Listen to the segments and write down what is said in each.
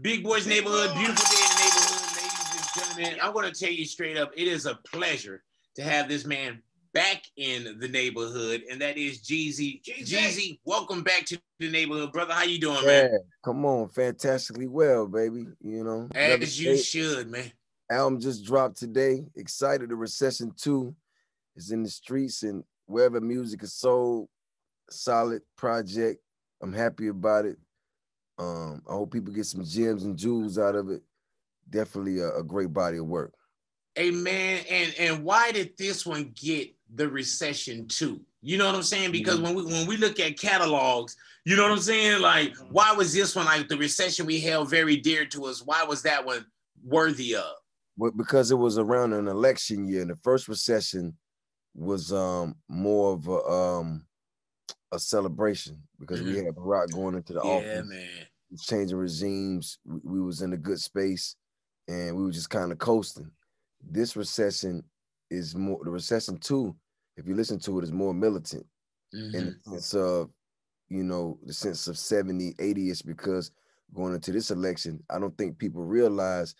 Big Boys Neighborhood, beautiful day in the neighborhood, ladies and gentlemen. I'm going to tell you straight up, it is a pleasure to have this man back in the neighborhood, and that is Jeezy. Jeezy, welcome back to the neighborhood, brother. How you doing, man? Come on, fantastically well, baby. You know, as you should, man. Album just dropped today. Excited. The Recession Two is in the streets and wherever music is sold. Solid project. I'm happy about it. Um, I hope people get some gems and jewels out of it. Definitely a, a great body of work. Amen. and and why did this one get the recession too? You know what I'm saying? Because mm-hmm. when we when we look at catalogs, you know what I'm saying? Like, why was this one like the recession we held very dear to us? Why was that one worthy of? Well, because it was around an election year, and the first recession was um more of a um a celebration because mm-hmm. we had Barack going into the yeah, office. Yeah, man changing regimes. We, we was in a good space, and we were just kind of coasting. This recession is more the recession too. If you listen to it, is more militant mm-hmm. in the mm-hmm. sense of, you know, the sense of 70, 80 ish because going into this election, I don't think people realize,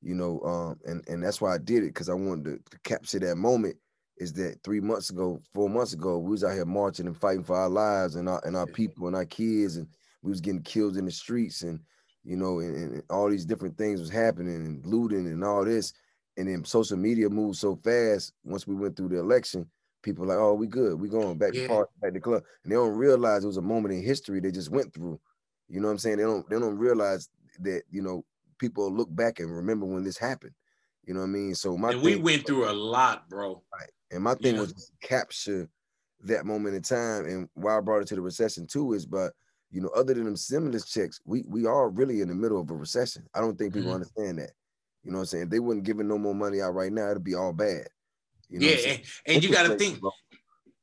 you know, um, and and that's why I did it because I wanted to, to capture that moment. Is that three months ago, four months ago, we was out here marching and fighting for our lives and our and our people and our kids and we was getting killed in the streets and you know and, and, all these different things was happening and looting and all this. And then social media moved so fast once we went through the election people like oh we good. We going back yeah. to park back to club. And they don't realize it was a moment in history they just went through. You know what i'm saying? They don't they don't realize that you know people look back and remember when this happened you know what i mean so my and we went through a lot bro right and my thing yeah. was to capture that moment in time and why i brought it to the recession too is but you know, other than them stimulus checks, we we are really in the middle of a recession. I don't think people mm-hmm. understand that. You know what I'm saying? If they wouldn't giving no more money out right now, it'd be all bad. You know yeah, and, and you got to think, bro.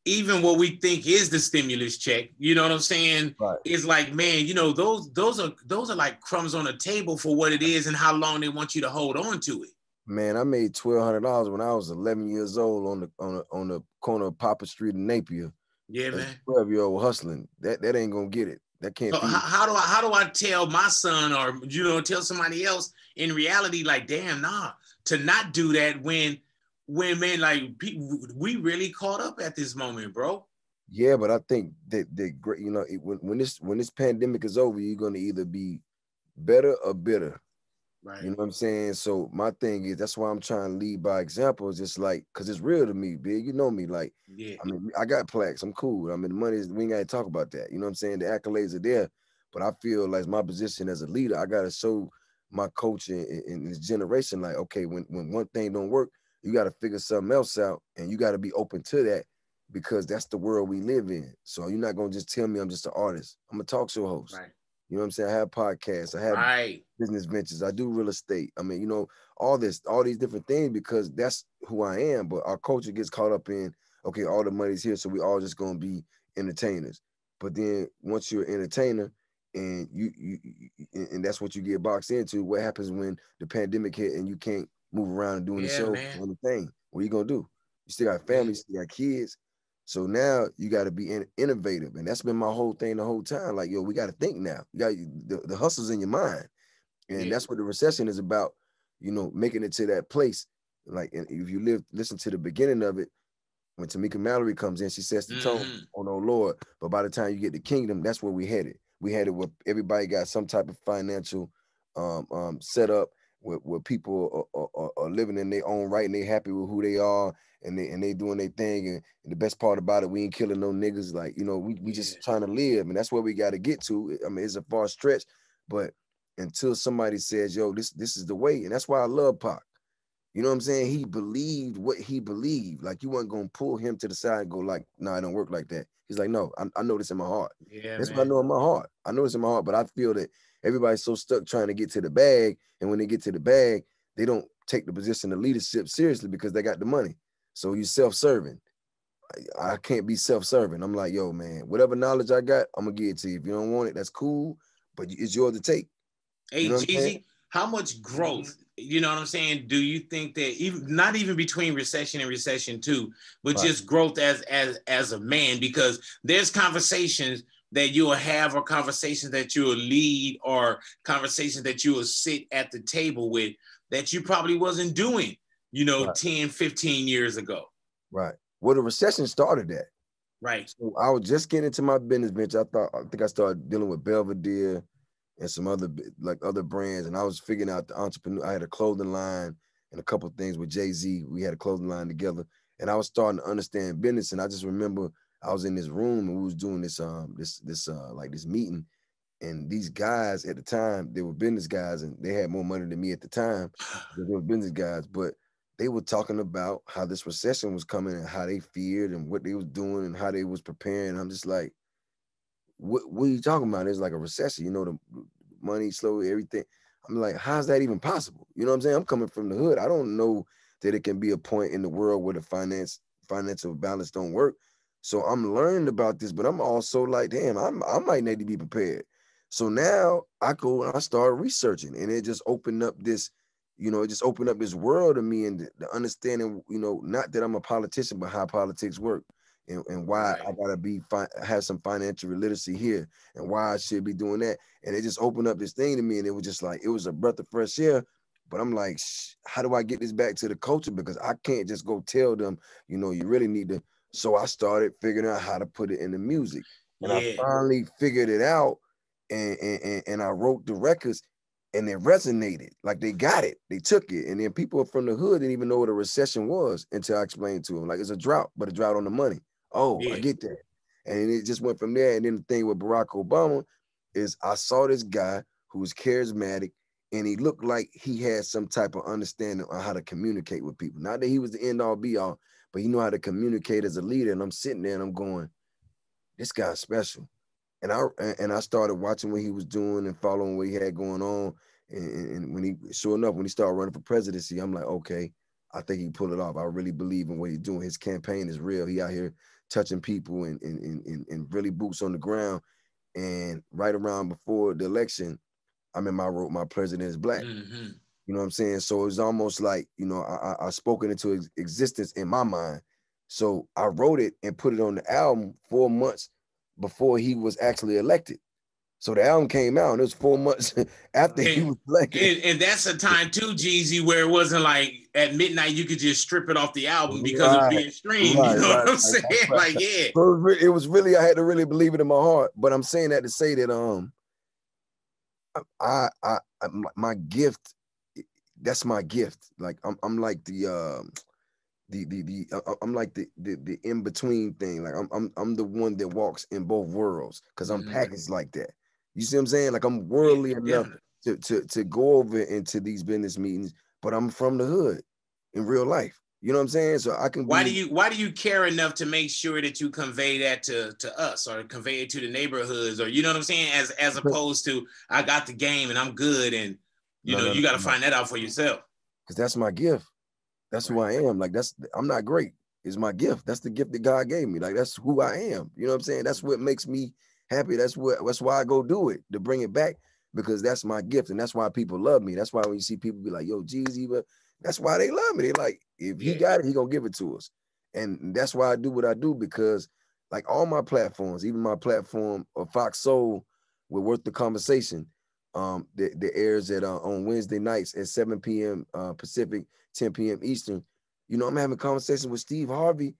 even what we think is the stimulus check, you know what I'm saying? Right. Is like, man, you know, those those are those are like crumbs on a table for what it is and how long they want you to hold on to it. Man, I made twelve hundred dollars when I was 11 years old on the on the on the corner of Papa Street in Napier. Yeah, man. 12 year old hustling. That that ain't gonna get it. That can't. So how, how, do I how do I tell my son or you know tell somebody else in reality like damn nah to not do that when when man like people, we really caught up at this moment, bro. Yeah, but I think that the great you know when when this when this pandemic is over, you're gonna either be better or bitter. Right. You know what I'm saying? So my thing is that's why I'm trying to lead by example. It's just like because it's real to me, big. You know me, like yeah. I mean, I got plaques. I'm cool. I mean, the money is we ain't gotta talk about that. You know what I'm saying? The accolades are there, but I feel like my position as a leader, I gotta show my coaching in, in this generation, like okay, when when one thing don't work, you got to figure something else out, and you got to be open to that because that's the world we live in. So you're not gonna just tell me I'm just an artist. I'm a talk show host. Right. You know what I'm saying? I have podcasts, I have right. business ventures, I do real estate. I mean, you know, all this, all these different things because that's who I am. But our culture gets caught up in, okay, all the money's here, so we all just gonna be entertainers. But then once you're an entertainer and you, you, you and that's what you get boxed into, what happens when the pandemic hit and you can't move around and doing yeah, the show man. on the thing? What are you gonna do? You still got families, you got kids, so now you got to be in, innovative, and that's been my whole thing the whole time. Like, yo, we got to think now. You got the, the hustle's in your mind, and yeah. that's what the recession is about. You know, making it to that place. Like, and if you live, listen to the beginning of it, when Tamika Mallory comes in, she sets the tone mm-hmm. on oh Lord. But by the time you get the kingdom, that's where we headed. We headed where everybody got some type of financial um, um, setup where, where people are, are, are, living in their own right and they happy with who they are and they and they doing their thing. And, and, the best part about it, we ain't killing no niggas. Like, you know, we, we just trying to live. And that's where we got to get to. I mean, it's a far stretch, but until somebody says, yo, this this is the way. And that's why I love Pac. You know what I'm saying? He believed what he believed. Like you weren't gonna pull him to the side and go like, "No, nah, it don't work like that." He's like, "No, I, I know this in my heart. Yeah, that's man. what I know in my heart. I know this in my heart, but I feel that everybody's so stuck trying to get to the bag, and when they get to the bag, they don't take the position of leadership seriously because they got the money. So you self-serving. I, I can't be self-serving. I'm like, yo, man, whatever knowledge I got, I'm gonna give it to you. If you don't want it, that's cool, but it's yours to take. Hey, you know Jeezy, how much growth? You know what I'm saying? Do you think that even not even between recession and recession two, but right. just growth as as as a man? Because there's conversations that you'll have or conversations that you'll lead or conversations that you will sit at the table with that you probably wasn't doing, you know, right. 10, 15 years ago. Right. Well, the recession started that. Right. So I was just getting into my business venture. I thought I think I started dealing with Belvedere and some other like other brands, and I was figuring out the entrepreneur. I had a clothing line and a couple things with Jay Z. We had a clothing line together, and I was starting to understand business. And I just remember I was in this room and we was doing this um this this uh like this meeting, and these guys at the time they were business guys and they had more money than me at the time. They were business guys, but they were talking about how this recession was coming and how they feared and what they was doing and how they was preparing. I'm just like, what, what are you talking about? It's like a recession, you know, the money slow, everything. I'm like, how's that even possible? You know what I'm saying? I'm coming from the hood. I don't know that it can be a point in the world where the finance financial balance don't work. So I'm learning about this, but I'm also like, damn, I'm, I might need to be prepared. So now I go and I start researching, and it just opened up this, you know, it just opened up this world to me and the, the understanding, you know, not that I'm a politician, but how politics work and, and why right. I gotta be fi- have some financial literacy here and why I should be doing that. And it just opened up this thing to me, and it was just like it was a breath of fresh air. But I'm like, how do I get this back to the culture? Because I can't just go tell them, you know, you really need to. So I started figuring out how to put it in the music, and yeah. I finally figured it out, and, and and I wrote the records, and it resonated. Like they got it, they took it, and then people from the hood didn't even know what a recession was until I explained to them. Like it's a drought, but a drought on the money. Oh, yeah. I get that. And it just went from there. And then the thing with Barack Obama is I saw this guy who was charismatic and he looked like he had some type of understanding on how to communicate with people. Not that he was the end all be all, but he knew how to communicate as a leader. And I'm sitting there and I'm going, this guy's special. And I and I started watching what he was doing and following what he had going on. And, and when he, sure enough, when he started running for presidency, I'm like, okay, I think he pulled it off. I really believe in what he's doing. His campaign is real. He out here touching people and, and, and, and really boots on the ground. And right around before the election, I mean, I wrote my president is black. Mm-hmm. You know what I'm saying? So it's almost like, you know, I, I, I spoke it into existence in my mind. So I wrote it and put it on the album four months before he was actually elected. So the album came out, and it was four months after and, he was elected. And, and, that's a time too, Jeezy, where it wasn't like at midnight you could just strip it off the album because right. of being streamed. Right, you know right, what I'm saying? Like, yeah. So it was really I had to really believe it in my heart. But I'm saying that to say that um, I I, I my gift, that's my gift. Like I'm I'm like the um. The the the uh, I'm like the the, the in between thing. Like I'm I'm I'm the one that walks in both worlds because I'm mm-hmm. packaged like that. You see what I'm saying? Like I'm worldly yeah, enough. To, to to go over into these business meetings, but I'm from the hood in real life. You know what I'm saying? So I can. Why be, do you Why do you care enough to make sure that you convey that to to us or convey it to the neighborhoods or you know what I'm saying? As as opposed to I got the game and I'm good and you no, know no, you got to no, find that out for yourself. Because that's my gift. That's who I am. Like that's I'm not great. It's my gift. That's the gift that God gave me. Like that's who I am. You know what I'm saying? That's what makes me happy. That's what that's why I go do it to bring it back because that's my gift and that's why people love me. That's why when you see people be like, "Yo, Jeezy," but that's why they love me. They like, if he got it, he gonna give it to us, and that's why I do what I do because, like all my platforms, even my platform of Fox Soul, we're worth the conversation. Um, that, that airs at uh, on Wednesday nights at 7 p.m. Uh, Pacific, 10 p.m. Eastern. You know, I'm having a conversation with Steve Harvey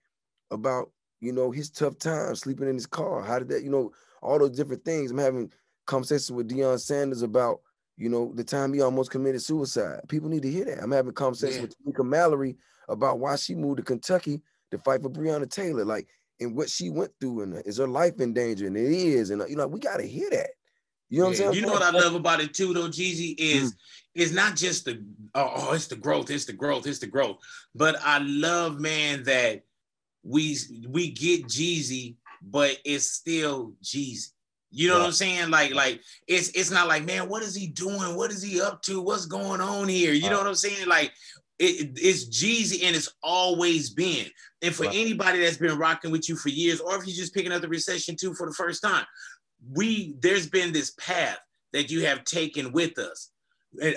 about you know his tough time sleeping in his car. How did that, you know, all those different things. I'm having conversations with Deion Sanders about, you know, the time he almost committed suicide. People need to hear that. I'm having conversations yeah. with Tamika Mallory about why she moved to Kentucky to fight for Breonna Taylor, like, and what she went through, and is her life in danger? And it is, and you know, we got to hear that. You know what I'm saying? You know what I love about it too, though, Jeezy is mm. it's not just the oh, oh, it's the growth, it's the growth, it's the growth. But I love, man, that we we get Jeezy but it's still Jeezy. You know right. what I'm saying? Like, like it's it's not like, man, what is he doing? What is he up to? What's going on here? You right. know what I'm saying? Like, it, it's Jeezy and it's always been. And for right. anybody that's been rocking with you for years, or if you're just picking up the recession too for the first time, we there's been this path that you have taken with us,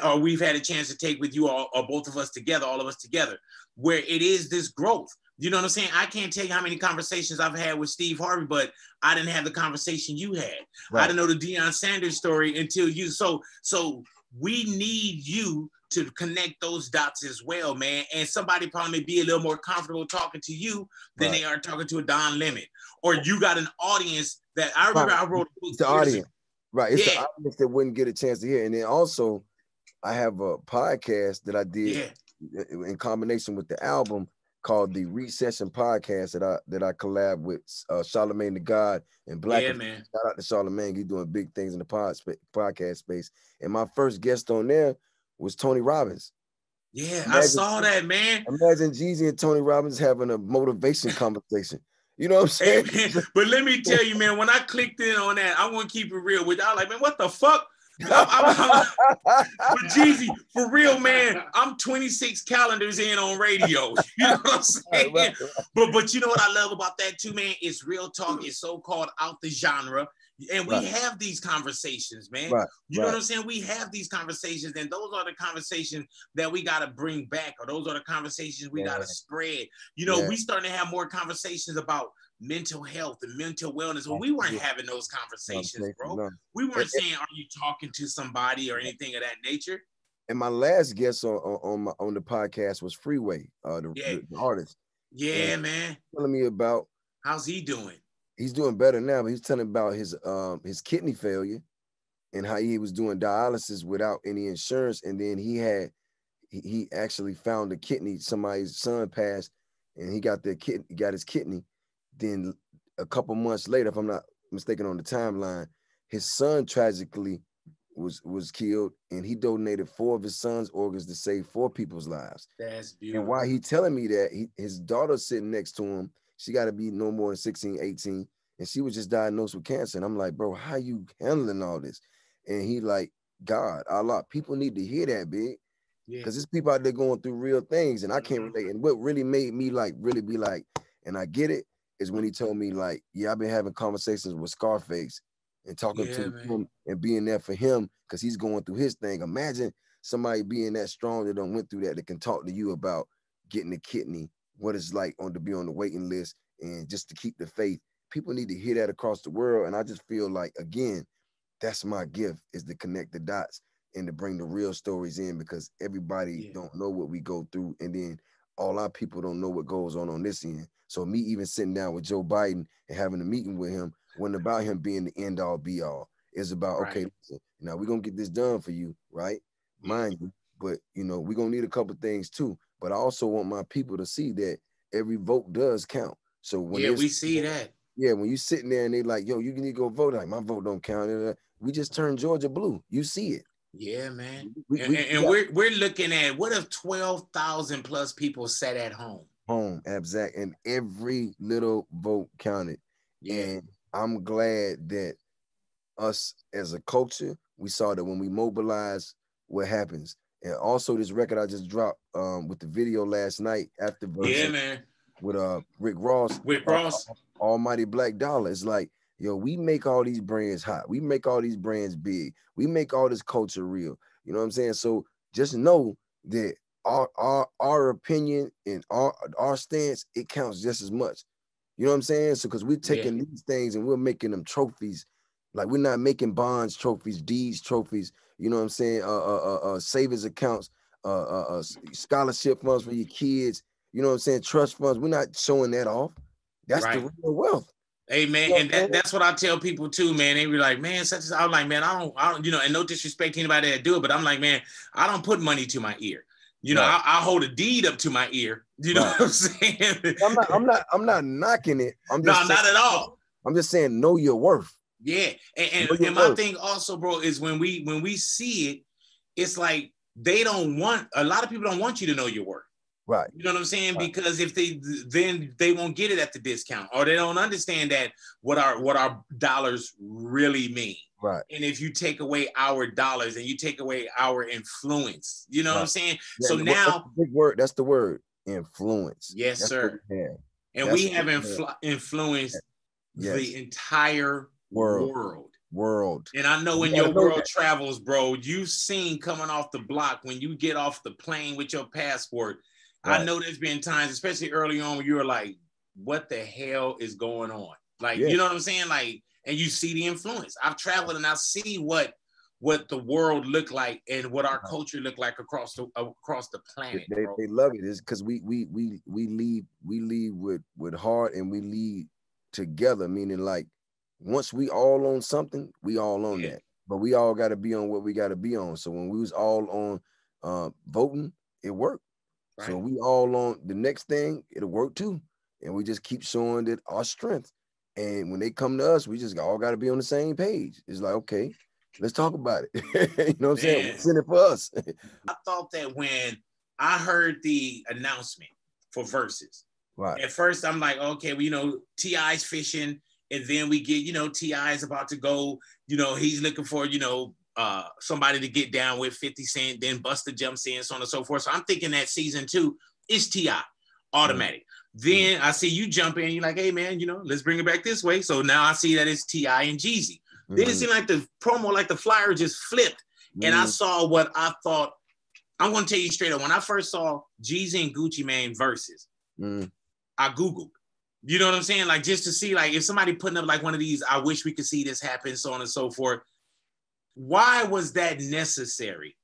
or we've had a chance to take with you all, or both of us together, all of us together, where it is this growth You know what I'm saying? I can't tell you how many conversations I've had with Steve Harvey, but I didn't have the conversation you had. Right. I didn't know the Deion Sanders story until you. So, so we need you to connect those dots as well, man. And somebody probably may be a little more comfortable talking to you than right. they are talking to a Don Lemon. Or you got an audience that I remember right. I wrote a book. The audience. Right. It's yeah. the audience that wouldn't get a chance to hear. And then also I have a podcast that I did yeah. in combination with the album called the Recession Podcast that I that I collab with uh, Charlamagne the God and Black. Yeah, man. Shout out to Charlamagne. He's doing big things in the pod podcast space. And my first guest on there was Tony Robbins. Yeah, imagine, I saw that, man. Imagine Jeezy and Tony Robbins having a motivation conversation. You know what I'm saying? But let me tell you, man, when I clicked in on that, I want to keep it real with was like, man, what the fuck? I'm, I'm, but Jeezy, for real, man, I'm 26 calendars in on radio. You know what I'm saying? But but you know what I love about that too, man? It's real talk. It's so called out the genre. And we right. have these conversations, man. Right. You know right. what I'm saying? We have these conversations, and those are the conversations that we got to bring back, or those are the conversations we yeah. got to spread. You know, yeah. we starting to have more conversations about mental health and mental wellness. Well, we weren't having those conversations, bro. We weren't saying, "Are you talking to somebody?" or anything of that nature. And my last guest on on, my, on the podcast was Freeway, uh, the, yeah. the artist. Yeah, and man. Telling me about how's he doing? He's doing better now, but he's telling about his um his kidney failure and how he was doing dialysis without any insurance, and then he had he, actually found a kidney. Somebody's son passed, and he got the kid got his kidney, then a couple months later, if I'm not mistaken on the timeline, his son tragically was was killed, and he donated four of his son's organs to save four people's lives. That's beautiful. And while he telling me that, he, his daughter sitting next to him, she got to be no more than 16, 18, and she was just diagnosed with cancer. And I'm like, bro, how you handling all this? And he like, God, Allah, people need to hear that, big. Because yeah. there's people out there going through real things, and I can't mm-hmm. relate. And what really made me like really be like, and I get it, is when he told me like, yeah, I've been having conversations with Scarface and talking yeah, to man. him and being there for him because he's going through his thing. Imagine somebody being that strong that don't went through that that can talk to you about getting a kidney, what it's like on to be on the waiting list, and just to keep the faith. People need to hear that across the world, and I just feel like again, that's my gift is to connect the dots and to bring the real stories in because everybody yeah. don't know what we go through, and then all our people don't know what goes on on this end. So me even sitting down with Joe Biden and having a meeting with him wasn't about him being the end all be all. It's about right. okay, listen, now we're gonna get this done for you, right? Mind you, but you know we're gonna need a couple things too. But I also want my people to see that every vote does count. So when yeah, we see that. Yeah, when you sitting there and they like, yo, you need to go vote. Like my vote don't count. Uh, we just turned Georgia blue. You see it. Yeah, man. We, and, we, and we're we're looking at what if twelve thousand plus people sat at home home, Abzac, and every little vote counted. Yeah. And I'm glad that us as a culture, we saw that when we mobilize, what happens. And also this record I just dropped um, with the video last night after Verzuz yeah, man. with uh Rick Ross. Rick Ross. Uh, Almighty Black Dollar. It's like, yo, we make all these brands hot. We make all these brands big. We make all this culture real. You know what I'm saying? So just know that our our our opinion and our our stance, it counts just as much. You know what I'm saying? So because we're taking yeah. these things and we're making them trophies. Like we're not making bonds trophies, deeds trophies. You know what I'm saying? Uh, uh, uh, uh savings accounts, uh, uh, uh, scholarship funds for your kids. You know what I'm saying? Trust funds. We're not showing that off. That's right. the real wealth. Hey man, and that, that's what I tell people too, man. They be like, man, such as I'm like, man, I don't, I don't, you know, and no disrespect to anybody that do it, but I'm like, man, I don't put money to my ear. You know, right. I, I, hold a deed up to my ear. You know right. what I'm saying? I'm not, I'm not, I'm not knocking it. I'm just no, saying, not at all. I'm just saying, know your worth. Yeah, and, and, and my thing also, bro, is when we when we see it, it's like they don't want a lot of people don't want you to know your worth. Right. You know what I'm saying? Right. Because if they then they won't get it at the discount, or they don't understand that what our what our dollars really mean. Right. And if you take away our dollars and you take away our influence, you know right. what I'm saying? Yeah, so now big word, that's the word, influence. Yes, that's sir. And that's we have influ- influenced yes. the entire world. world. World. And I know when your world that. travels, bro, you've seen coming off the block when you get off the plane with your passport, Right. I know there's been times, especially early on, where you were like, "What the hell is going on?" Like, yeah. you know what I'm saying? Like, and you see the influence. I've traveled and I see what what the world look like and what our uh-huh. culture look like across the across the planet. They, they love it. It's because we we we we lead we lead with with heart and we lead together. Meaning like once we all on something, we all on yeah. that. But we all got to be on what we got to be on. So when we was all on uh, voting, it worked. Right. So we all on the next thing, it'll work too. And we just keep showing that our strength. And when they come to us, we just all got to be on the same page. It's like, okay, let's talk about it. you know what I'm saying? Send it for us. I thought that when I heard the announcement for Verzuz, right. At first, I'm like, okay, well, you know, T.I.'s fishing, and then we get, you know, T.I. is about to go. You know, he's looking for, you know, uh, somebody to get down with 50 Cent, then Busta jumps in, so on and so forth. So I'm thinking that season two is T.I. automatic. Mm-hmm. Then I see you jump in, you're like, hey man, you know, let's bring it back this way. So now I see that it's T.I. and Jeezy. Mm-hmm. Then it seemed like the promo, like the flyer just flipped. Mm-hmm. And I mm-hmm. saw what I thought. I'm gonna tell you straight up. When I first saw Jeezy and Gucci Mane Verzuz, mm-hmm. I Googled. You know what I'm saying? Like just to see, like, if somebody putting up like one of these, I wish we could see this happen, so on and so forth. Why was that necessary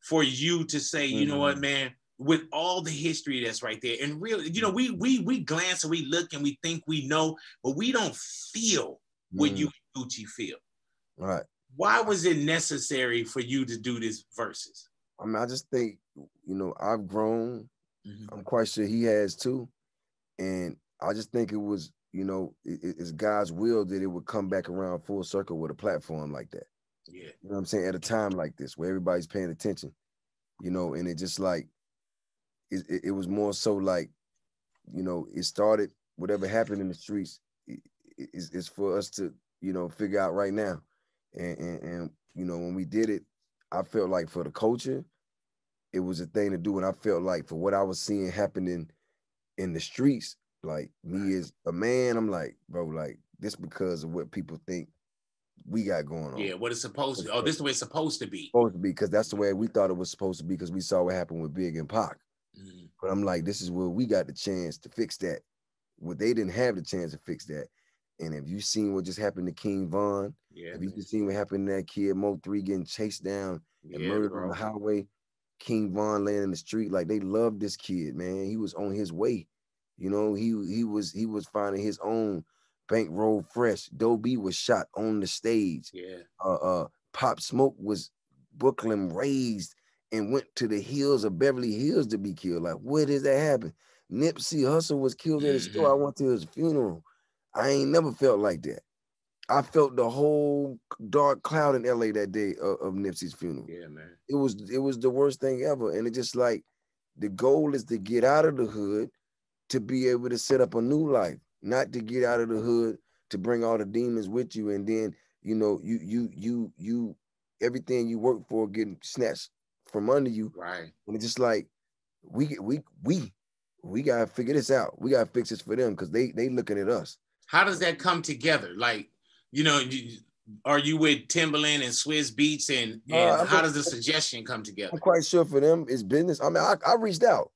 for you to say, you know what, mm-hmm. man? With all the history that's right there, and really, you know, we we we glance and we look and we think we know, but we don't feel what mm. you Gucci feel. Right. Why was it necessary for you to do this Verzuz? I mean, I just think, you know, I've grown. Mm-hmm. I'm quite sure he has too. And I just think it was, you know, it, it's God's will that it would come back around full circle with a platform like that. Yeah. You know what I'm saying? At a time like this where everybody's paying attention, you know, and it just like, it, it, it was more so like, you know, it started, whatever happened in the streets is, is for us to, you know, figure out right now. And, and, and you know, when we did it, I felt like for the culture, it was a thing to do. And I felt like for what I was seeing happening in the streets, like me as a man, I'm like, bro, like this because of what people think we got going on. Yeah, what it's supposed to. Oh, this is the way it's supposed to be. Supposed to be because that's the way we thought it was supposed to be because we saw what happened with Big and Pac. Mm-hmm. But I'm like, this is where we got the chance to fix that. What they didn't have the chance to fix that. And if you seen what just happened to King Von, yeah, if you just seen what happened to that kid Mo3 getting chased down and yeah, murdered bro. on the highway, King Von laying in the street, like they loved this kid, man. He was on his way. You know, he he was he was finding his own bankroll fresh. B was shot on the stage. Yeah. Uh uh Pop Smoke was Brooklyn raised and went to the hills of Beverly Hills to be killed. Like, where did that happen? Nipsey Hussle was killed mm-hmm. at a store. I went to his funeral. I ain't never felt like that. I felt the whole dark cloud in LA that day of, of, Nipsey's funeral. Yeah, man. It was it was the worst thing ever. And it just like the goal is to get out of the hood to be able to set up a new life, not to get out of the hood to bring all the demons with you and then you know you you you you everything you work for getting snatched from under you. Right. And it's just like we we we we gotta figure this out. We gotta fix this for them because they they looking at us. How does that come together? Like, you know, you, are you with Timbaland and Swizz Beatz, and, uh, and uh, how does the suggestion come together? I'm quite sure for them it's business. I mean, I, I reached out.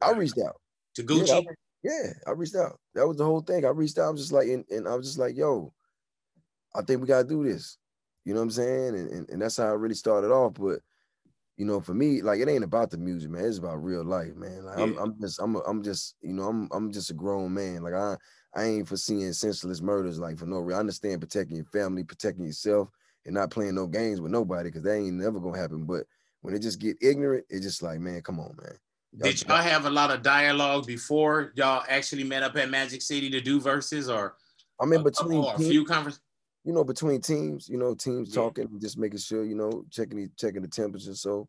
I reached out to Gucci. Yeah I, yeah, I reached out. That was the whole thing. I reached out. I was just like, and, and I was just like, yo, I think we gotta do this. You know what I'm saying? And, and, and that's how I really started off. But you know, for me, like it ain't about the music, man. It's about real life, man. Like yeah. I'm, I'm just, I'm, a, I'm just, you know, I'm, I'm just a grown man. Like I, I ain't foreseeing senseless murders like for no reason. I understand protecting your family, protecting yourself, and not playing no games with nobody because that ain't never gonna happen. But when it just get ignorant, it's just like, man, come on, man. Did y'all have a lot of dialogue before y'all actually met up at Magic City to do Verzuz, or I mean, between a, a few conversations? You know, between teams, you know, teams yeah. talking, just making sure, you know, checking the, checking the temperature. So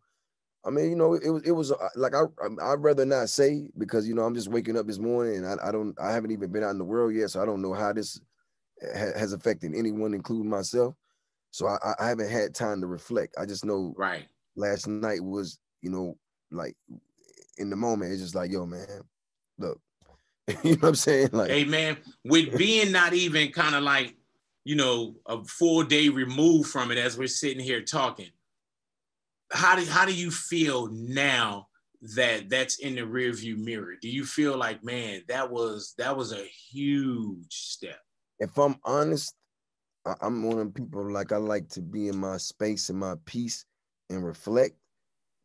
I mean, you know, it was it was uh, like I I'd rather not say because you know I'm just waking up this morning and I, I don't I haven't even been out in the world yet, so I don't know how this ha- has affected anyone, including myself. So I, I haven't had time to reflect. I just know right last night was you know like in the moment it's just like yo man look you know what I'm saying like hey man with being not even kind of like you know a full day removed from it as we're sitting here talking how do how do you feel now that that's in the rearview mirror? Do you feel like, man, that was that was a huge step? If I'm honest, I'm one of the people like I like to be in my space and my peace and reflect.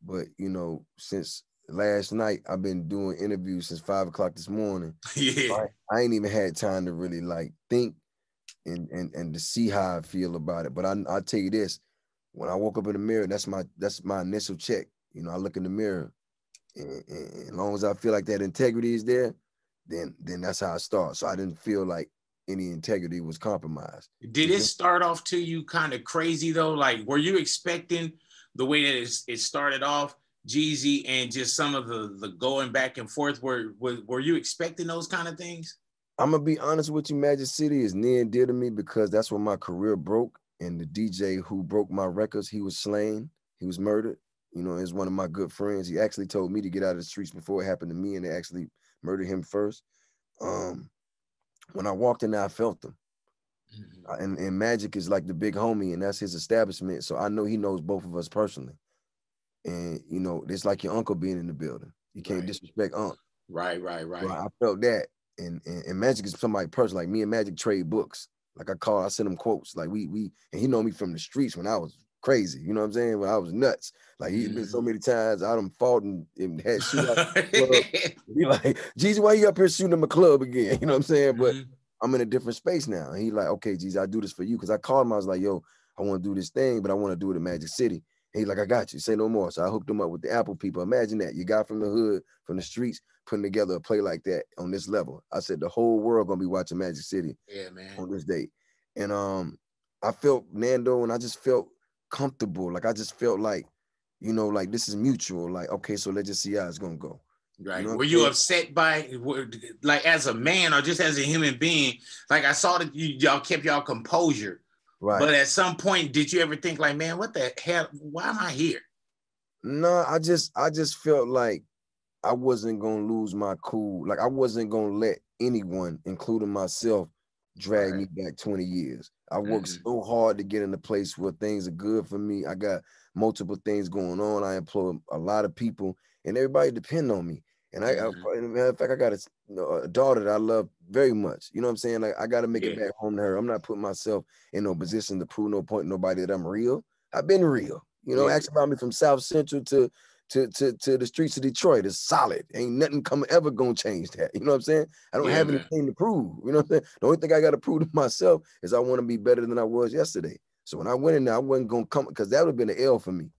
But you know, since last night I've been doing interviews since five o'clock this morning. Yeah. I, I ain't even had time to really like think and and and to see how I feel about it. But I I tell you this, when I woke up in the mirror, that's my that's my initial check. You know, I look in the mirror, and, and as long as I feel like that integrity is there, then then that's how I start. So I didn't feel like any integrity was compromised. Did it start off to you kind of crazy though? Like, were you expecting the way that it started off, Jeezy, and just some of the the going back and forth? Were were, were you expecting those kind of things? I'm gonna be honest with you, Magic City is near and dear to me because that's when my career broke. And the DJ who broke my records, he was slain, he was murdered. You know, he's one of my good friends. He actually told me to get out of the streets before it happened to me, and they actually murdered him first. Um, when I walked in there, I felt him. Mm-hmm. And, and Magic is like the big homie, and that's his establishment. So I know he knows both of us personally. And you know, it's like your uncle being in the building. You can't right. disrespect Unc. Right, right, right. So I felt that. And, and, and Magic is somebody personal. Like me and Magic trade books. Like I call, I send him quotes. Like we we and he know me from the streets when I was crazy. You know what I'm saying? When I was nuts. Like he's been so mm-hmm. many times I done fought and, and had shoot out He like, Jesus, why you up here shooting in a club again? You know what I'm saying? But mm-hmm. I'm in a different space now. And he like, okay, Jesus, I do this for you. Cause I called him, I was like, yo, I want to do this thing, but I want to do it in Magic City. He's like, I got you. Say no more. So I hooked him up with the Apple people. Imagine that. You got from the hood, from the streets, putting together a play like that on this level. I said the whole world gonna be watching Magic City yeah, man. on this date. And um, I felt Nando and I just felt comfortable. Like I just felt like, you know, like this is mutual. Like, okay, so let's just see how it's gonna go. Right. You know Were you upset by like as a man or just as a human being? Like I saw that you y'all kept y'all composure. Right. But at some point, did you ever think like, man, what the hell? Why am I here? No, I just I just felt like I wasn't gonna lose my cool. Like I wasn't gonna let anyone, including myself, drag right. me back 20 years. I worked mm-hmm. so hard to get in a place where things are good for me. I got multiple things going on. I employ a lot of people, and everybody depend on me. And I, mm-hmm. I in fact, I got a, a, daughter that I love very much. You know what I'm saying? Like I got to make yeah. it back home to her. I'm not putting myself in no position to prove no point to nobody that I'm real. I've been real. You know, yeah. ask about me from South Central to to, to, to the streets of Detroit is solid. Ain't nothing coming ever gonna change that. You know what I'm saying? I don't yeah, have man. anything to prove. You know what I'm saying? The only thing I got to prove to myself is I want to be better than I was yesterday. So when I went in there, I wasn't gonna come because that would have been an L for me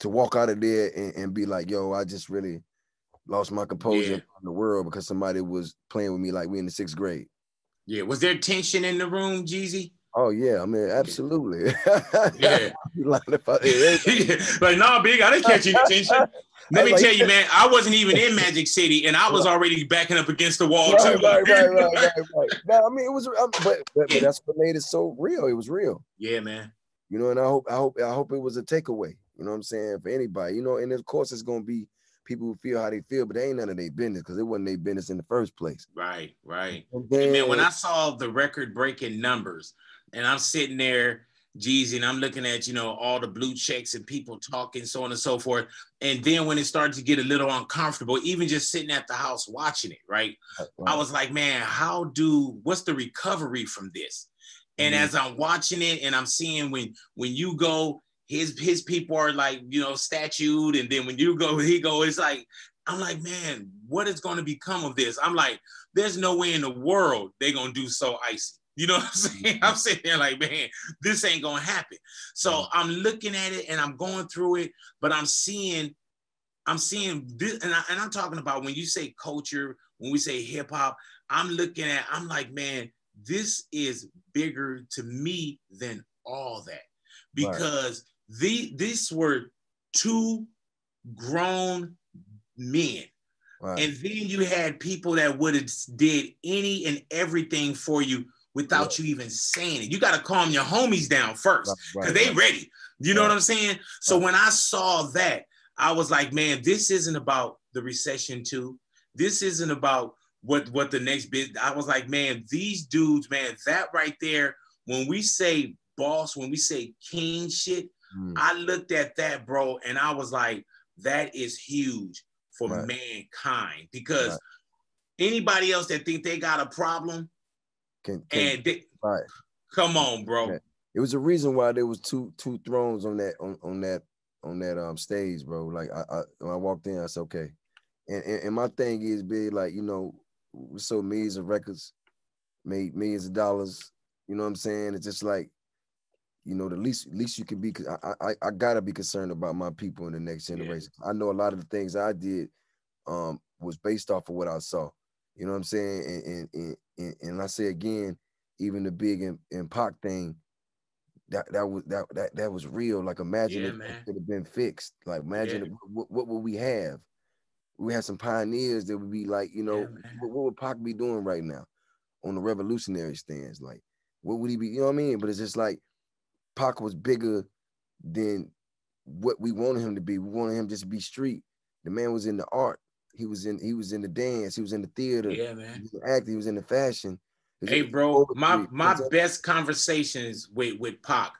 to walk out of there and, and be like, yo, I just really lost my composure yeah. in the world because somebody was playing with me like we in the sixth grade. Yeah. Was there tension in the room, Jeezy? Oh yeah, I mean absolutely. Yeah. like, nah, big, I didn't catch any tension. Let me like, tell you, man, I wasn't even in Magic City, and I was already backing up against the wall right, too. Right, right, right, right, right. Now, I mean, it was, um, but, but, but that's what made it so real. It was real. Yeah, man. You know, and I hope, I hope, I hope it was a takeaway. You know what I'm saying for anybody. You know, and of course, it's gonna be people who feel how they feel, but they ain't none of their business because it wasn't their business in the first place. Right, right. Then, man, when I saw the record breaking numbers, and I'm sitting there, Jeezy, and I'm looking at, you know, all the blue checks and people talking, so on and so forth. And then when it started to get a little uncomfortable, even just sitting at the house watching it, right? right. I was like, man, how do what's the recovery from this? And mm-hmm. as I'm watching it and I'm seeing when when you go, his his people are like, you know, statued, and then when you go, he go, it's like, I'm like, man, what is going to become of this? I'm like, there's no way in the world they're gonna do so icy. You know what I'm saying? Mm-hmm. I'm sitting there like, man, this ain't gonna happen. So mm-hmm. I'm looking at it and I'm going through it, but I'm seeing, I'm seeing this, and, I, and I'm talking about when you say culture, when we say hip hop, I'm looking at, I'm like, man, this is bigger to me than all that because. The these were two grown men. Right. And then you had people that would have did any and everything for you without you even saying it. You got to calm your homies down first because right, right, they ready. You know what I'm saying? So when I saw that, I was like, man, this isn't about the recession too. This isn't about what what the next bit. I was like, man, these dudes, man, that right there. When we say boss, when we say king shit, mm. I looked at that, bro, and I was like, that is huge for right. mankind because right. anybody else that think they got a problem can, can and they, right. come on, bro. Yeah. It was a reason why there was two two thrones on that on, on that on that um stage, bro. Like I, I when I walked in, I said, okay. And, and, and my thing is big, like, you know, we sold millions of records, made millions of dollars. You know what I'm saying? It's just like, you know, the least least you can be. I, I I gotta be concerned about my people in the next generation. Yeah. I know a lot of the things I did um was based off of what I saw. You know what I'm saying? And and and, and, and I say again, even the big and, and Pac thing, that that was that that that was real. Like imagine yeah, if it could have been fixed. Like imagine yeah. what, what would we have? We had some pioneers that would be like, you know, yeah, what, what, would Pac be doing right now on the revolutionary stands? Like, what would he be? You know what I mean? But it's just like Pac was bigger than what we wanted him to be. We wanted him just to be street. The man was in the art. He was in he was in the dance. He was in the theater. Yeah, man. He was acting. He was in the fashion. Hey, bro, my my best conversations with with Pac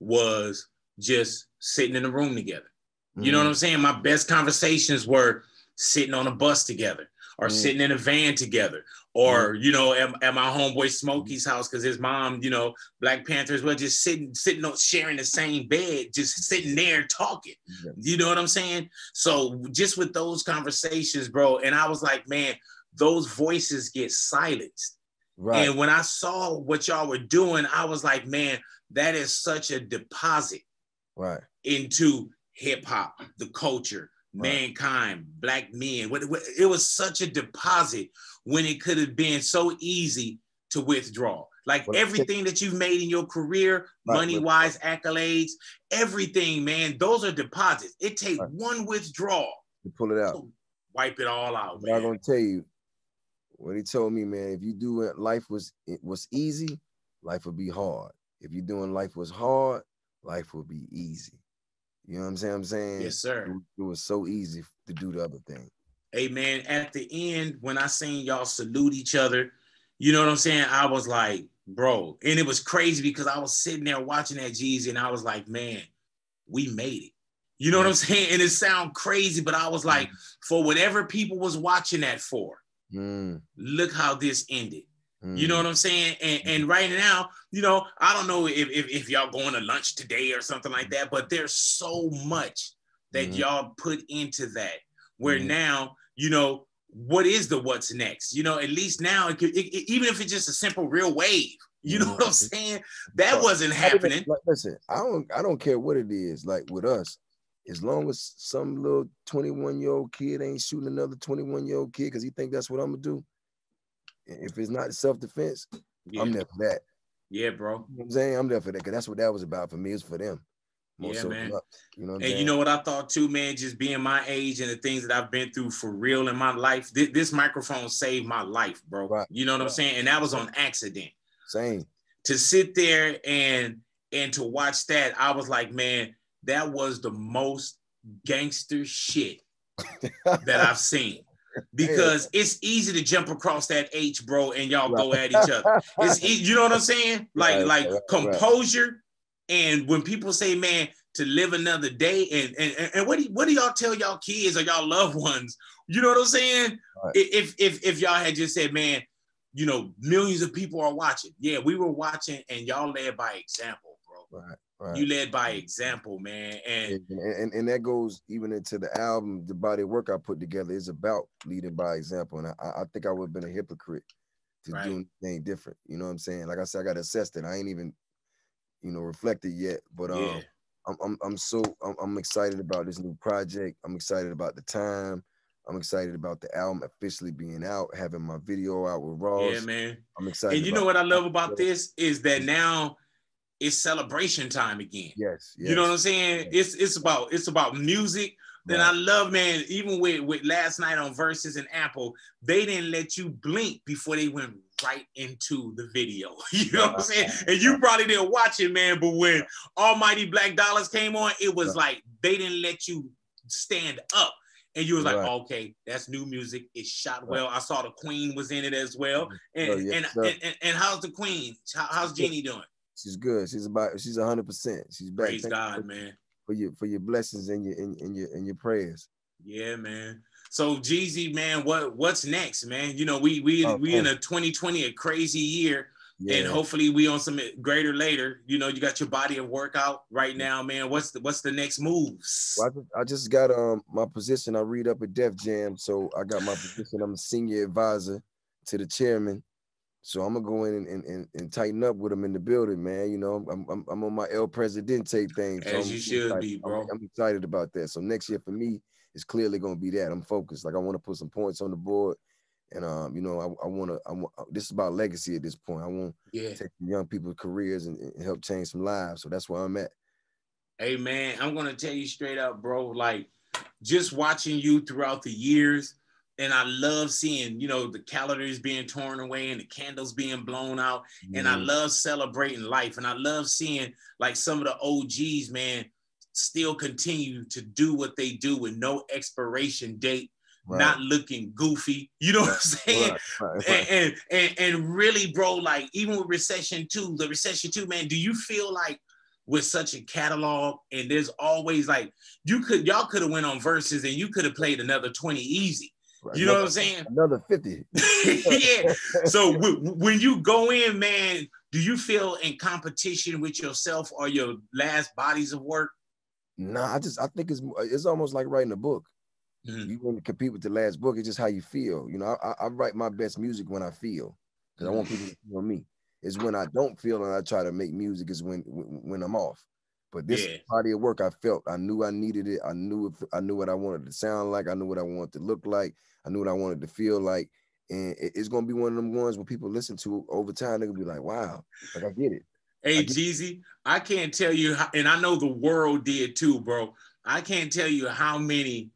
was just sitting in the room together. You mm know what I'm saying? My best conversations were sitting on a bus together or mm. sitting in a van together or mm. you know at, at, my homeboy smokey's house because his mom you know black panthers were just sitting sitting on sharing the same bed just sitting there talking. Yeah. you know what i'm saying? So just with those conversations bro and i was like man those voices get silenced. Right. And when i saw what y'all were doing i was like man that is such a deposit right. into hip-hop the culture mankind, black men. It was such a deposit when it could have been so easy to withdraw. Like everything that you've made in your career, money wise, accolades, everything, man, those are deposits. It takes right. one withdrawal to pull it out, wipe it all out. I'm gonna tell you what he told me, man. If you do it, life was it was easy, life would be hard. If you're doing life was hard, life would be easy. You know what I'm saying? I'm saying yes, sir. It, it was so easy to do the other thing. Hey man, at the end, when I seen y'all salute each other, you know what I'm saying? I was like, bro, and it was crazy because I was sitting there watching that Jeezy, and I was like, man, we made it. You know yeah. what I'm saying? And it sound crazy, but I was like, mm. for whatever people was watching that for, mm. look how this ended. You know mm. what I'm saying? And and mm-hmm. right now, you know, I don't know if, if, if y'all going to lunch today or something like that, but there's so much that mm-hmm. y'all put into that. Where mm-hmm. now, you know, what is the what's next? You know, at least now, it could, it, it, even if it's just a simple real wave, you know mm-hmm. what I'm saying? That wasn't happening. listen, I don't I don't care what it is. Like with us, as long as some little 21 year old kid ain't shooting another 21 year old kid because he think that's what I'm gonna do if it's not self defense, yeah. I'm there for that. Yeah, bro. You know I'm saying I'm there for that because that's what that was about for me. It's for them. yeah, so man. You know, and saying? you know what I thought too, man. Just being my age and the things that I've been through for real in my life. This, this microphone saved my life, bro. Right. You know what. I'm saying? And that was on accident. Same. To sit there and and to watch that, I was like, man, that was the most gangster shit that I've seen because it's easy to jump across that H, bro, and y'all right. go at each other. It's you know what I'm saying? Like right, like right, composure. And when people say, man, to live another day, and and, and what do what do y'all tell y'all kids or y'all loved ones? You know what I'm saying? If if if y'all had just said, man, you know, millions of people are watching. Yeah, we were watching, and y'all led by example, bro. Right. Right. You led by example, man. And, and, and and that goes even into the album, the body of work I put together is about leading by example. And I, I think I would have been a hypocrite to right. do anything different. You know what I'm saying? Like I said, I got assessed it. I ain't even, you know, reflected yet. But um yeah. I'm, I'm I'm so I'm, I'm excited about this new project. I'm excited about the time. I'm excited about the album officially being out, having my video out with Ross. Yeah, man. I'm excited. And you know what I love about this is that now it's celebration time again. Yes, yes. You know what I'm saying? Yes. It's it's about it's about music. Then right. I love, man, even with, with last night on Verzuz and Apple, they didn't let you blink before they went right into the video. You know what I'm saying? And you probably didn't watch it, man. But when Almighty Black Dollars came on, it was right. like they didn't let you stand up. And you was like, right. okay, that's new music. It shot well. I saw the Queen was in it as well. Mm-hmm. And oh, yes, and, and, and, and, how's the Queen? How's Jeannie doing? She's good. She's about. She's hundred percent. She's back. Praise God, man. for your for your blessings and your and, and your and your prayers. Yeah, man. So Jeezy, man, what what's next, man? You know, we we oh, we in a 2020 a crazy year. Yeah. And hopefully we on some greater later. You know, you got your body of workout right now, man. What's the what's the next moves? Well, I, just, I just got um my position. I read up at Def Jam, so I got my position. I'm a senior advisor to the chairman. So I'm gonna go in and, and, and, tighten up with him in the building, man. You know, I'm I'm, I'm on my El Presidente thing. So As I'm, you should excited. be, bro. I'm, I'm, excited about that. So next year for me, it's clearly gonna be that. I'm focused. Like I want to put some points on the board, and um, you know, I, I want to. I want this is about legacy at this point. I want yeah. take young people's careers and, and help change some lives. So that's where I'm at. Hey man, I'm gonna tell you straight up, bro. Like just watching you throughout the years and I love seeing, you know, the calendars being torn away and the candles being blown out. Mm-hmm. And I mm-hmm. love celebrating life. And I love seeing like some of the OGs, man, still continue to do what they do with no expiration date, right. not looking goofy. You know what I'm saying? Right, and, and and really, bro, like even with recession two, the recession two, man, do you feel like with such a catalog and there's always like you could y'all could have went on Verzuz and you could have played another 20 easy You know what I'm saying? Another 50. yeah. So w- when you go in, man, do you feel in competition with yourself or your last bodies of work? Nah, I just I think it's it's almost like writing a book. Mm-hmm. You want to compete with the last book. It's just how you feel. You know, I, I write my best music when I feel because I want people to feel me. It's when I don't feel and I try to make music is when when I'm off. But this yeah. body of work, I felt I knew I needed it. I knew if I knew what I wanted to sound like. I knew what I wanted to look like. I knew what I wanted to feel like. And it's gonna be one of them ones when people listen to over time, they're gonna be like, wow, like I get it. Hey, I Jeezy, I can't tell you, how, and I know the world did too, bro. I can't tell you how many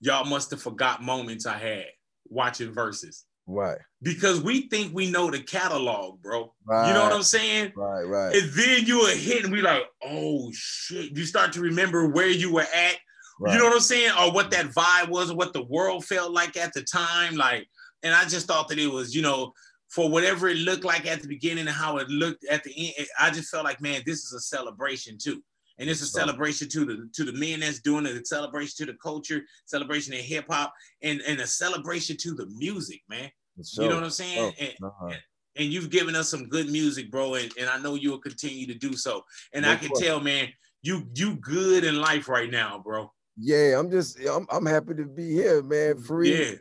y'all must have forgot moments I had watching Verzuz. Right. Because we think we know the catalog, bro. Right. You know what I'm saying? Right, right. And then you are hitting, we like, oh shit. You start to remember where you were at. Right. You know what I'm saying? Or what that vibe was, or what the world felt like at the time. Like, and I just thought that it was, you know, for whatever it looked like at the beginning and how it looked at the end. I just felt like, man, this is a celebration too. And it's a celebration to the to the men that's doing it, a celebration to the culture, celebration in hip hop, and, and a celebration to the music, man. You know what I'm saying? And, uh-huh. and, and, you've given us some good music, bro, and, and I know you'll continue to do so. And no I can question. tell, man, you you good in life right now, bro. Yeah, I'm just I'm I'm happy to be here, man. Free. Yeah.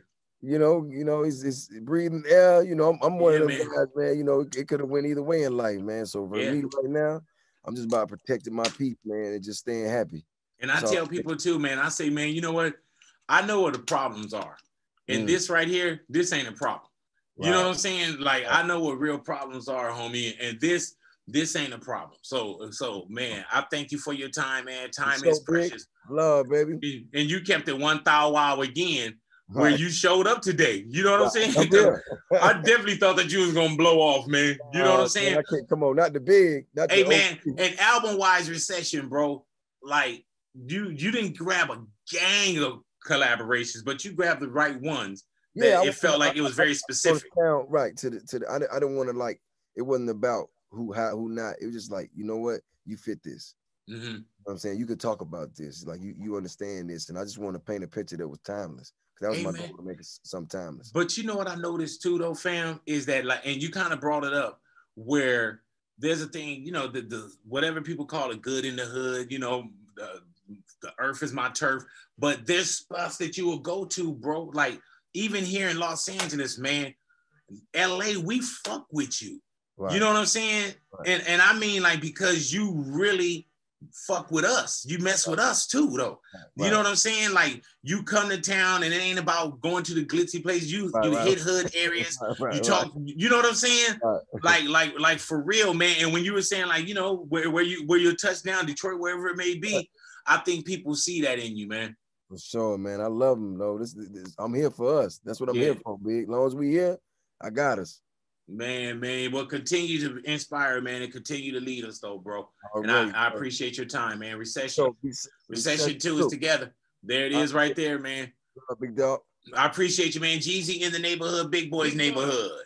You know, you know, it's, it's breathing air. You know, I'm, I'm one yeah, of those guys, man. You know, it could have went either way in life, man. So for yeah. me right now, I'm just about protecting my peace, man, and just staying happy. And I so, tell people too, man. I say, man, you know what? I know what the problems are, and mm. this right here, this ain't a problem. Right. You know what I'm saying? Like I know what real problems are, homie, and this this ain't a problem. So so man, I thank you for your time, man. Time so is precious. Big. Love, baby. And you kept it one thou wow again where you showed up today. You know what I'm saying? I definitely thought that you was gonna blow off, man. You know uh, what I'm saying? Man, I can't come on, not the big. Not hey the man, and album wise recession, bro. Like you, you didn't grab a gang of collaborations, but you grabbed the right ones. Yeah, it felt like it was very specific. right to the to the. I, I didn't want to like. It wasn't about who how who not. It was just like you know what you fit this. Mm-hmm. You know I'm saying you could talk about this, like you you understand this, and I just want to paint a picture that was timeless. That was Amen. my goal to make it some timeless. But you know what I noticed too, though, fam, is that like, and you kind of brought it up where there's a thing, you know, the, the whatever people call it, good in the hood, you know, the, the earth is my turf. But there's spots that you will go to, bro. Like even here in Los Angeles, man, LA, we fuck with you. Right. You know what I'm saying? Right. And and I mean like because you really fuck with us. You mess with us too, though. Right. You know what I'm saying? Like you come to town and it ain't about going to the glitzy place. You right, you right. hit hood areas. you talk. You know what I'm saying? Like like like for real, man. And when you were saying like you know where where you where your touchdown, Detroit, wherever it may be, I think people see that in you, man. For sure, man. I love them though. This, this I'm here for us. That's what I'm yeah. here for, big. As long as we here, I got us. Man, man, well, continue to inspire, man, and continue to lead us, though, bro. All and right, I, I, appreciate your time, man. Recession, so, recession, recession two is together. There it is, right there, man. Big dog. I appreciate you, man. Jeezy in the neighborhood, big boys neighborhood.